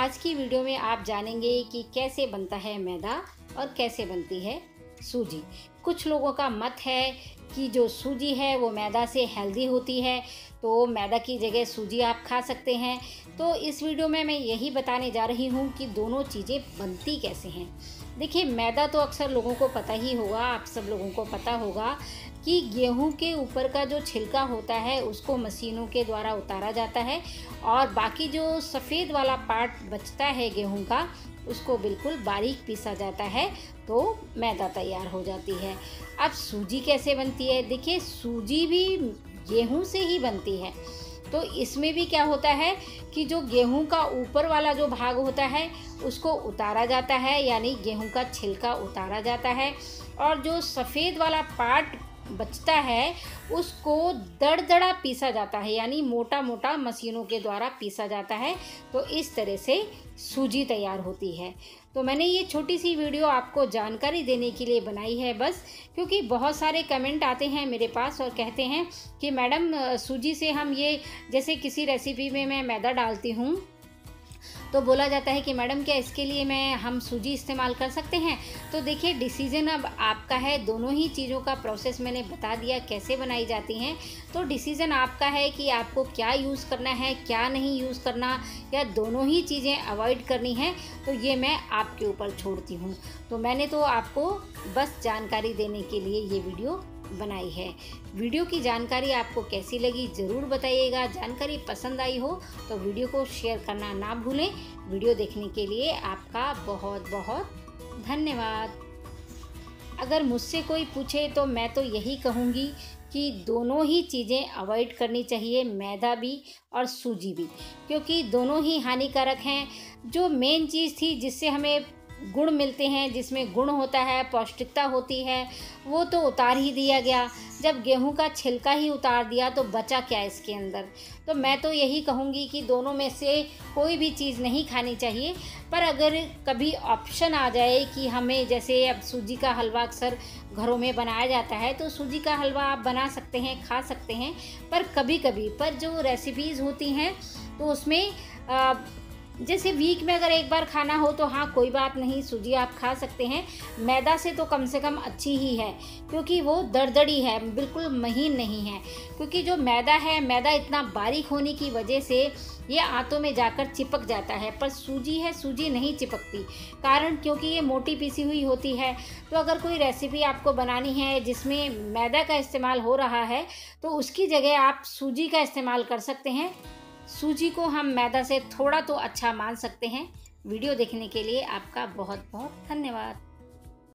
आज की वीडियो में आप जानेंगे कि कैसे बनता है मैदा और कैसे बनती है सूजी। कुछ लोगों का मत है कि जो सूजी है वो मैदा से हेल्दी होती है तो मैदा की जगह सूजी आप खा सकते हैं। तो इस वीडियो में मैं यही बताने जा रही हूँ कि दोनों चीज़ें बनती कैसे हैं। देखिए, मैदा तो अक्सर लोगों को पता ही होगा, आप सब लोगों को पता होगा कि गेहूँ के ऊपर का जो छिलका होता है, उसको मशीनों के द्वारा उतारा जाता है और बाकी जो सफ़ेद वाला पार्ट बचता है गेहूँ का, उसको बिल्कुल बारीक पीसा जाता है तो मैदा तैयार हो जाती है। अब सूजी कैसे बनती है? देखिए, सूजी भी गेहूँ से ही बनती है। तो इसमें भी क्या होता है कि जो गेहूँ का ऊपर वाला जो भाग होता है, उसको उतारा जाता है, यानी गेहूँ का छिलका उतारा जाता है और जो सफ़ेद वाला पार्ट बचता है, उसको दड़ दड़ा पीसा जाता है, यानी मोटा मोटा मशीनों के द्वारा पीसा जाता है तो इस तरह से सूजी तैयार होती है। तो मैंने ये छोटी सी वीडियो आपको जानकारी देने के लिए बनाई है बस, क्योंकि बहुत सारे कमेंट आते हैं मेरे पास और कहते हैं कि, मैडम सूजी से हम ये, जैसे किसी रेसिपी में मैं मैदा डालती हूँ तो बोला जाता है कि, मैडम, क्या इसके लिए मैं, हम सूजी इस्तेमाल कर सकते हैं? तो देखिए, डिसीज़न अब आपका है। दोनों ही चीज़ों का प्रोसेस मैंने बता दिया कैसे बनाई जाती हैं। तो डिसीज़न आपका है कि आपको क्या यूज़ करना है, क्या नहीं यूज़ करना, या दोनों ही चीज़ें अवॉइड करनी है तो ये मैं आपके ऊपर छोड़ती हूँ। तो मैंने तो आपको बस जानकारी देने के लिए ये वीडियो बनाई है। वीडियो की जानकारी आपको कैसी लगी ज़रूर बताइएगा। जानकारी पसंद आई हो तो वीडियो को शेयर करना ना भूलें। वीडियो देखने के लिए आपका बहुत बहुत धन्यवाद। अगर मुझसे कोई पूछे तो मैं तो यही कहूँगी कि दोनों ही चीज़ें अवॉइड करनी चाहिए, मैदा भी और सूजी भी, क्योंकि दोनों ही हानिकारक हैं। जो मेन चीज़ थी जिससे हमें गुण मिलते हैं, जिसमें गुण होता है, पौष्टिकता होती है, वो तो उतार ही दिया गया। जब गेहूँ का छिलका ही उतार दिया तो बचा क्या इसके अंदर? तो मैं तो यही कहूँगी कि दोनों में से कोई भी चीज़ नहीं खानी चाहिए। पर अगर कभी ऑप्शन आ जाए कि हमें, जैसे अब सूजी का हलवा अक्सर घरों में बनाया जाता है तो सूजी का हलवा आप बना सकते हैं, खा सकते हैं, पर कभी कभी पर जो रेसिपीज़ होती हैं तो उसमें जैसे वीक में अगर एक बार खाना हो तो हाँ कोई बात नहीं, सूजी आप खा सकते हैं। मैदा से तो कम से कम अच्छी ही है, क्योंकि वो दरदड़ी है, बिल्कुल महीन नहीं है। क्योंकि जो मैदा है, मैदा इतना बारीक होने की वजह से ये आंतों में जाकर चिपक जाता है, पर सूजी है, सूजी नहीं चिपकती। कारण क्योंकि ये मोटी पीसी हुई होती है तो अगर कोई रेसिपी आपको बनानी है जिसमें मैदा का इस्तेमाल हो रहा है तो उसकी जगह आप सूजी का इस्तेमाल कर सकते हैं। सूजी को हम मैदा से थोड़ा तो अच्छा मान सकते हैं। वीडियो देखने के लिए आपका बहुत बहुत धन्यवाद।